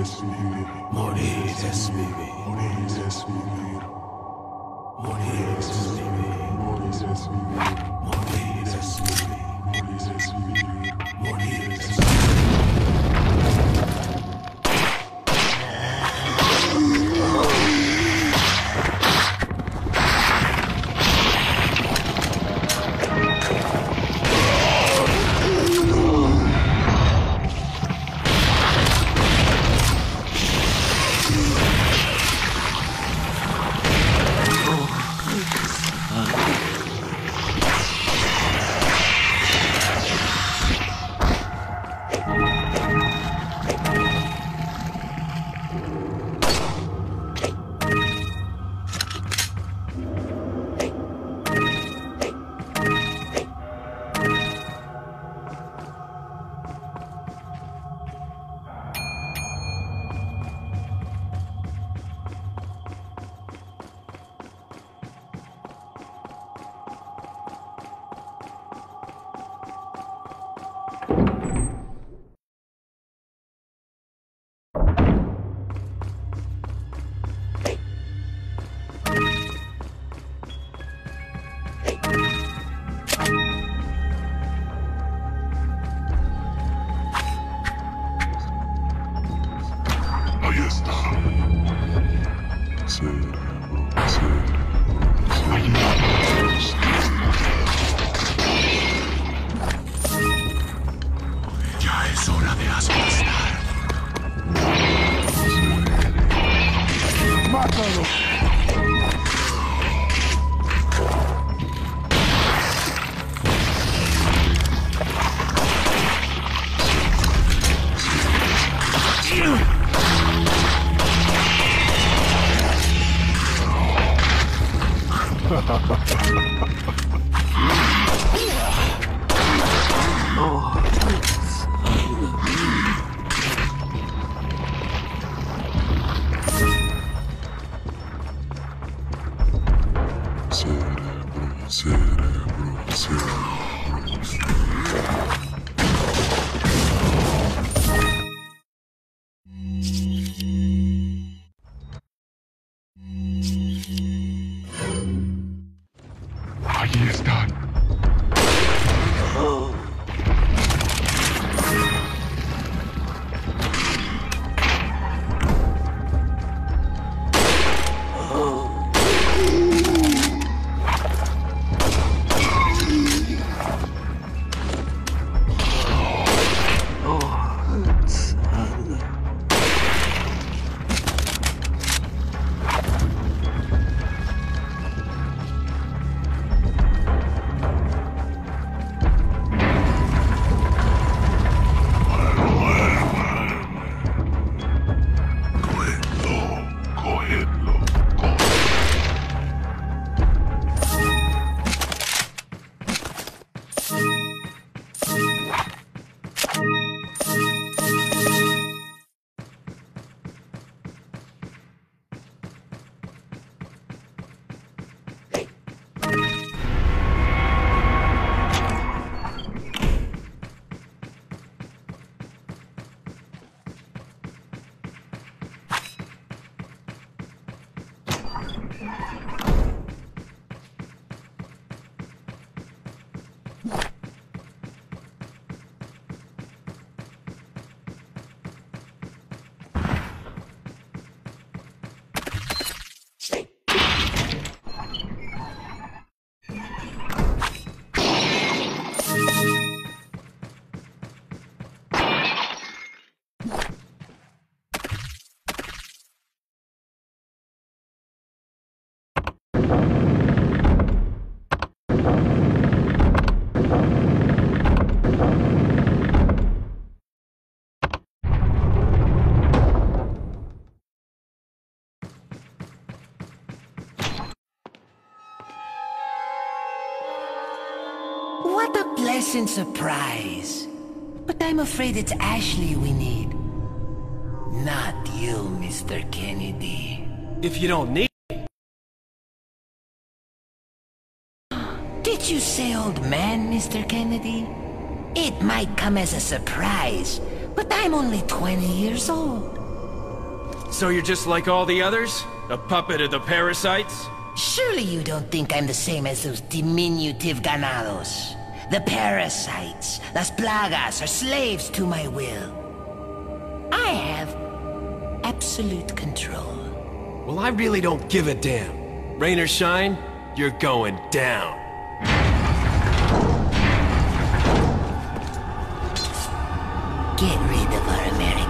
اسمه منير اسمي منير اسمي منير اسمي منير اسمي منير اسمي منير اسمي منير اسمي Cerebro, cerebro, cerebro. What a pleasant surprise. But I'm afraid it's Ashley we need. Not you, Mr. Kennedy. If you don't need Did you say old man, Mr. Kennedy? It might come as a surprise, But I'm only 20 years old. So you're just like all the others? A puppet of the parasites? Surely you don't think I'm the same as those diminutive ganados. The parasites, las plagas, are slaves to my will. I have absolute control. Well, I really don't give a damn. Rain or shine, you're going down. Get rid of our American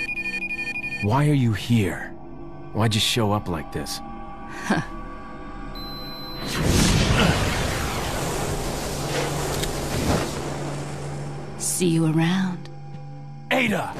Why are you here? Why'd you show up like this? See you around. Ada!